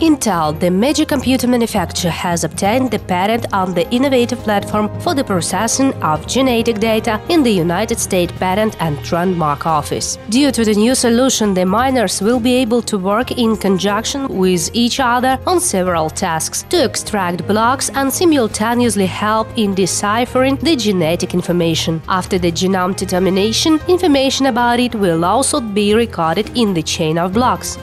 Intel, the major computer manufacturer, has obtained the patent on the innovative platform for the processing of genetic data in the United States Patent and Trademark Office. Due to the new solution, the miners will be able to work in conjunction with each other on several tasks to extract blocks and simultaneously help in deciphering the genetic information. After the genome determination, information about it will also be recorded in the chain of blocks.